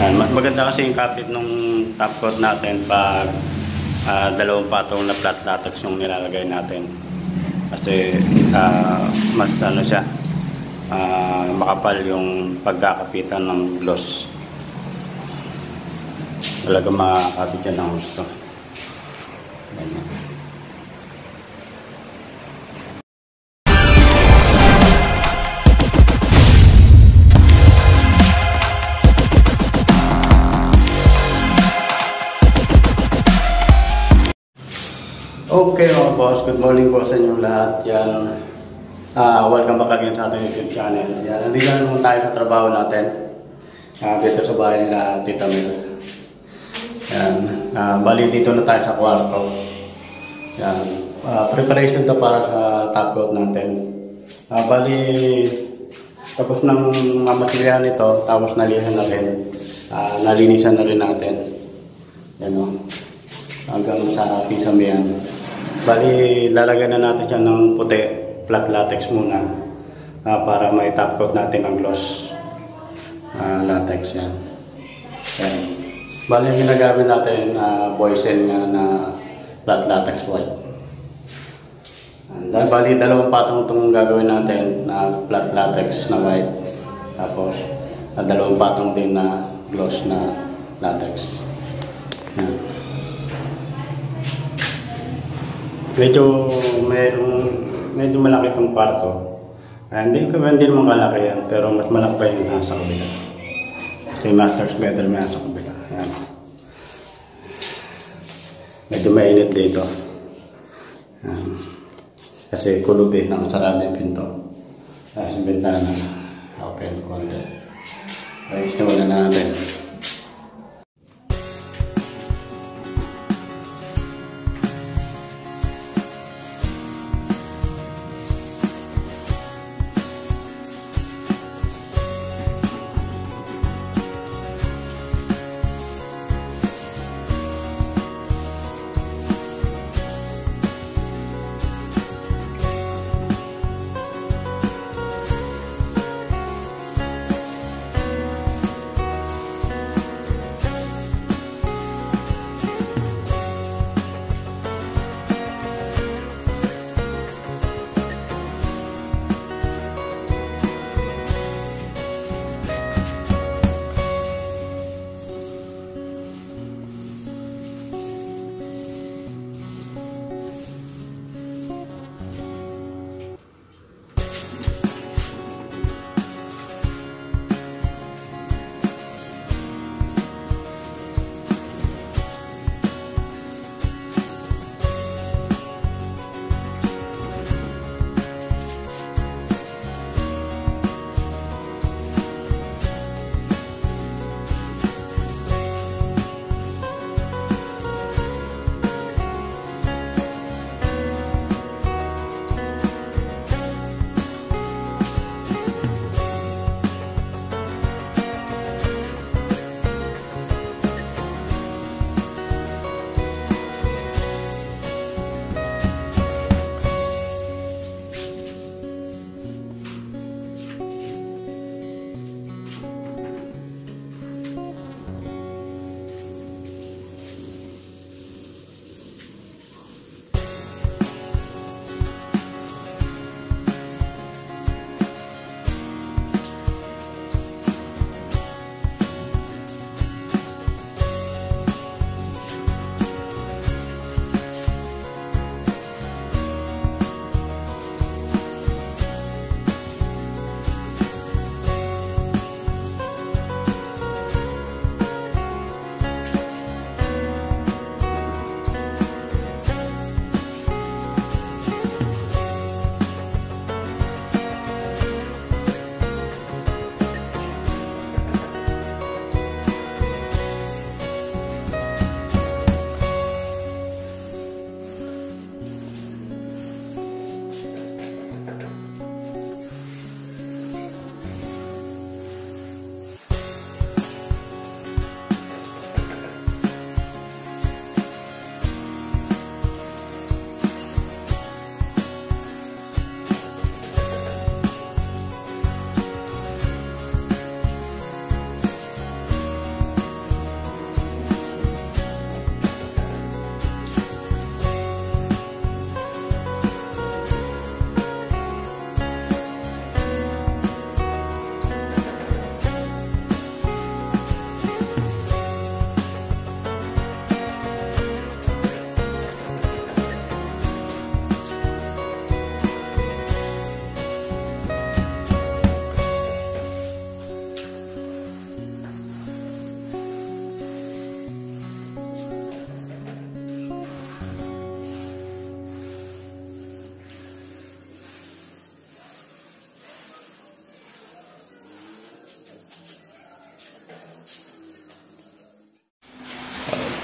Yan, mas maganda kasi yung kapit nung top coat natin pag ah, dalawang patong na flat latex yung nilalagay natin. Kasi ah, mas ano siya, ah, makapal yung pagkakapitan ng gloss. Talaga makakapit yan ng gusto. Ganyan. Okay mga boss, good morning po sa inyong lahat. Yan. Ah, welcome back again sa ating YouTube channel. Yan, nandito na naman tayo sa trabaho natin. Ah, dito sa bahay nila Tita Mel. Yan. Ah, bali dito na tayo sa kwarto. Yan. Ah, preparation to para sa top coat natin. Ah, bali tapos nang mamatilyahan ito, tapos nalihan na rin. Ah, nalinisan na rin natin. Yan o. Hanggang sa pisam yan. Bali, lalagyan na natin siya ng puti, flat latex muna. ah, para may top coat natin ang gloss ah, latex yan. Yan. Bali, ang ginagamit natin uh, Boysen nga na flat latex white. Dahil bali, dalawang patong itong gagawin natin na flat latex na white. Tapos, ah, dalawang patong din na gloss na latex. Yan. Medyo merong medyo malaki itong kwarto. Ah, hindi ko hindi naman kalaki yan, pero mas malaki pa yung nasa kabila. Kasi master's bedroom yan sa kabila. Yan. Medyo mainit dito. Yan. Kasi kulubi, nakasarado yung pinto. Tapos yung bintana, open konti. Ayos na wala na natin.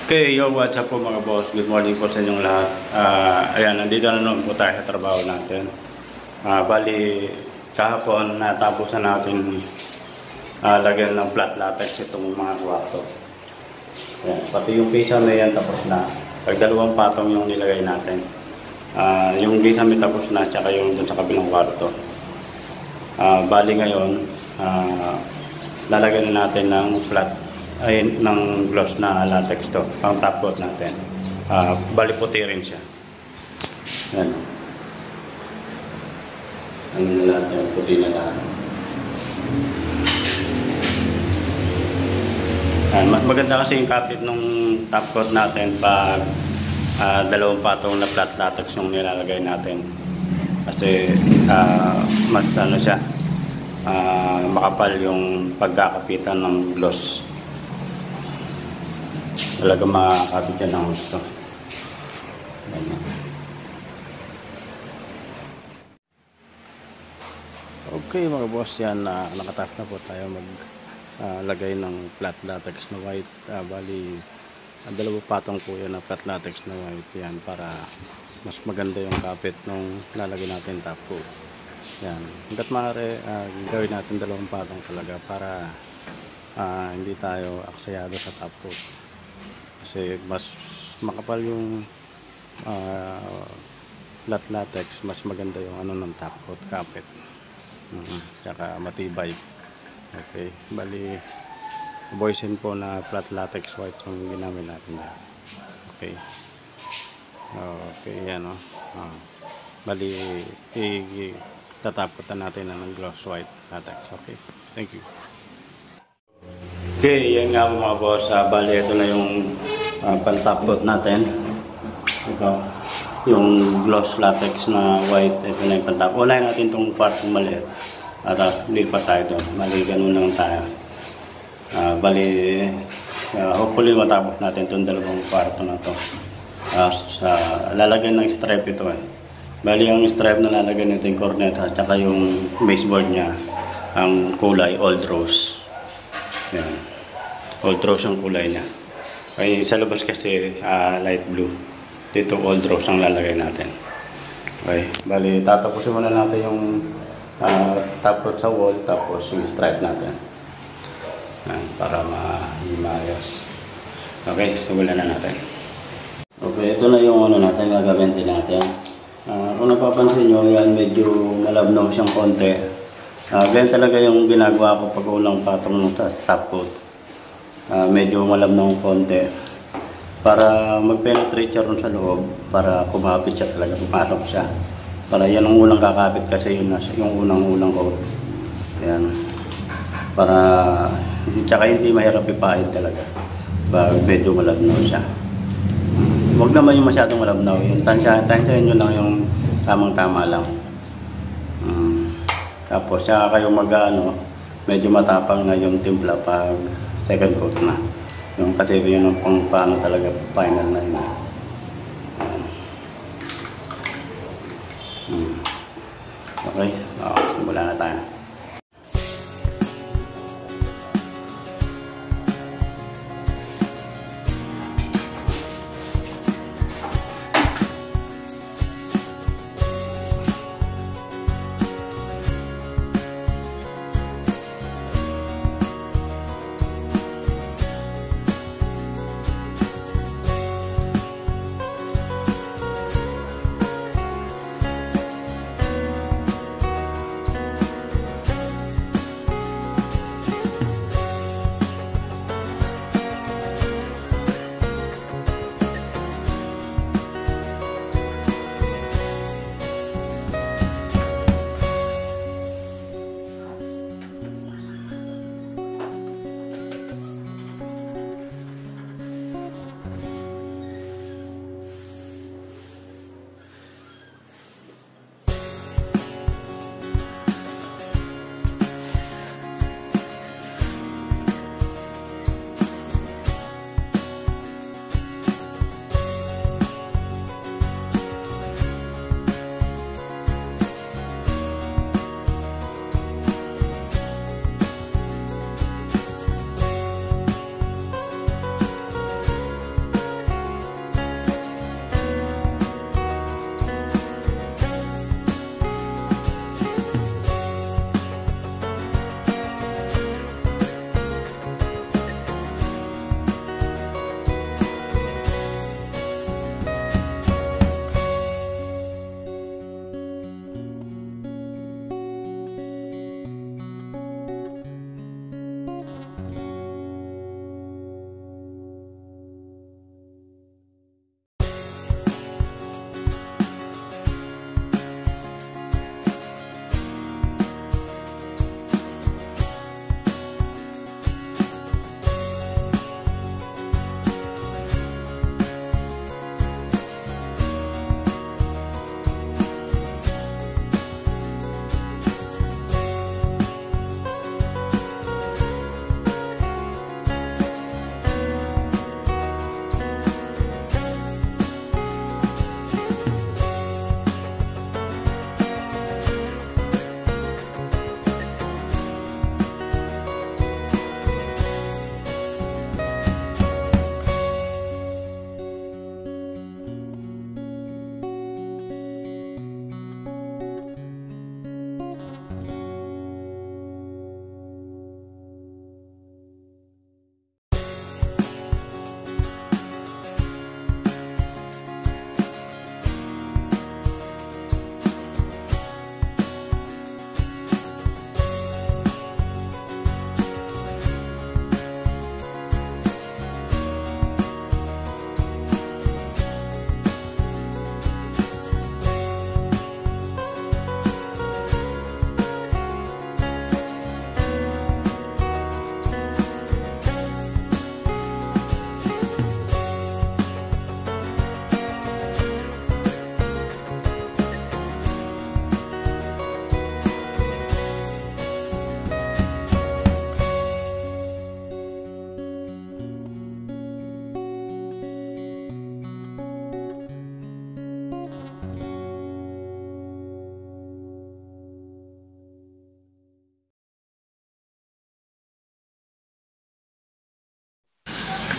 Okay, yo, what's up po mga boss? Good morning po sa inyong lahat. Ah, ayan, nandito na naman po tayo sa trabaho natin. Ah, bali, kahapon natapos na natin ah, lagyan ng flat latex itong mga kwarto. Ayan, pati yung kisame yan tapos na. Pag dalawang patong yung nilagay natin. Ah, yung kisame tapos na, tsaka yung dun sa kabilang kwarto. Ah, bali ngayon, ah, lalagyan na natin ng flat ay ng gloss na latex to. Pang top coat natin. Ah, bali puti rin siya. Yan ano na natin puti na lahat. Yan, mas maganda kasi yung kapit nung top coat natin pag ah, dalawang patong na flat latex yung nilalagay natin. Kasi ah, mas ano siya ah, makapal yung pagkakapitan ng gloss talaga makakapit yan ng gusto. Ganyan. Okay mga boss yan na nakatap na po tayo mag ah, lagay ng flat latex na white. Ah, bali ang dalawa patong po yan na flat latex na white yan para mas maganda yung kapit nung lalagay natin top coat yan. Hanggat maaari ah, gawin natin dalawang patong talaga para ah, hindi tayo aksayado sa top coat kasi mas makapal yung ah, flat latex mas maganda yung ano ng top coat kapit Mhm. tsaka matibay okay bali boysen po na flat latex white yung ginamit natin dyan. okay okay yan o Ah. bali i- tataputan natin na ng gloss white latex okay thank you Okay, yan nga mga boss. Uh, bali, ito na yung uh, pantapot natin. Ito. Yung gloss latex na white. Ito na yung pantapot. Unahin natin itong part ng maliit. At uh, lipat tayo doon. Mali, ganun lang tayo. Uh, bali, uh, hopefully matapos natin itong dalawang kwarto na to. Uh, sa, lalagyan ng stripe ito eh. Bali, ang stripe na lalagyan nito yung cornet at saka yung baseboard niya, ang kulay old rose. Yan. Old rose ang kulay niya. Ay, sa labas kasi ah, light blue. Dito old rose ang lalagay natin. Okay. Bali, tatapusin muna natin yung uh, top coat sa wall tapos yung stripe natin. Yan, para ma maayos. Okay, simulan na natin. Okay, ito na yung ano natin, gagawin din natin. Ah, kung napapansin nyo, yan medyo malabnaw siyang konti. Ah, ganyan talaga yung ginagawa ko pag unang patong ng top coat. Ah, medyo malabnaw ng konti. Para mag-penetrate siya sa loob, para kumapit siya talaga, pumasok siya. Para yan ang unang kakapit kasi yun, na- yung unang-unang coat. Yan. Para, tsaka hindi mahirap ipahin talaga. Pag medyo malabnaw siya. Huwag naman yung masyadong malabnaw. Yung tansya, tansyahin nyo lang yung tamang-tama lang. Mm. Tapos siya kayo mag-ano, medyo matapang na yung timpla pag second coat na. Yung kasi yun ang pang paano talaga final na yun.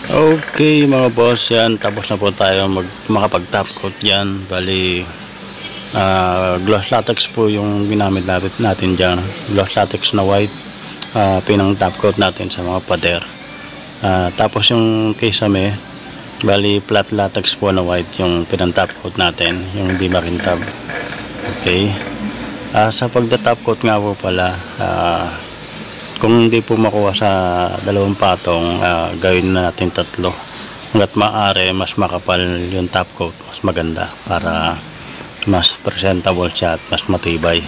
Okay mga boss, yan tapos na po tayo mag makapag top coat yan. Bali ah, gloss latex po yung ginamit natin diyan. Gloss latex na white ah, pinang top coat natin sa mga pader. Ah, tapos yung kisame bali flat latex po na white yung pinang top coat natin, yung hindi makintab. Okay. Ah, sa pagda-top coat nga po pala, ah, kung hindi po makuha sa dalawang patong, ah, gawin na natin tatlo. Hanggat maaari, mas makapal yung top coat, mas maganda para mas presentable siya at mas matibay.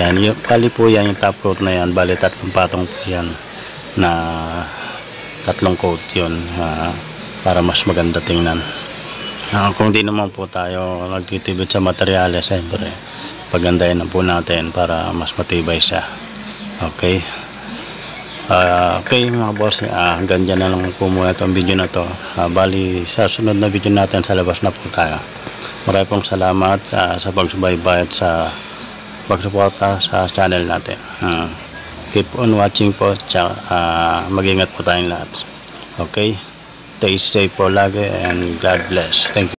Yan, yung, bali po yan yung top coat na yan, bali tatlong patong po yan na tatlong coat yun ah, para mas maganda tingnan. Ah, kung di naman po tayo nagtitibid sa materyales, siyempre, pagandahin na po natin para mas matibay siya. Okay. Ah, okay mga boss, ah, hanggang dyan na lang po muna itong video na to. Ah, bali, sa sunod na video natin sa labas na po tayo. Maraming pong salamat ah, sa pagsubaybay at sa pagsuporta sa channel natin. Ah, keep on watching po, tsaka ah, mag-ingat po tayong lahat. Okay? Stay safe po lagi and God bless. Thank you.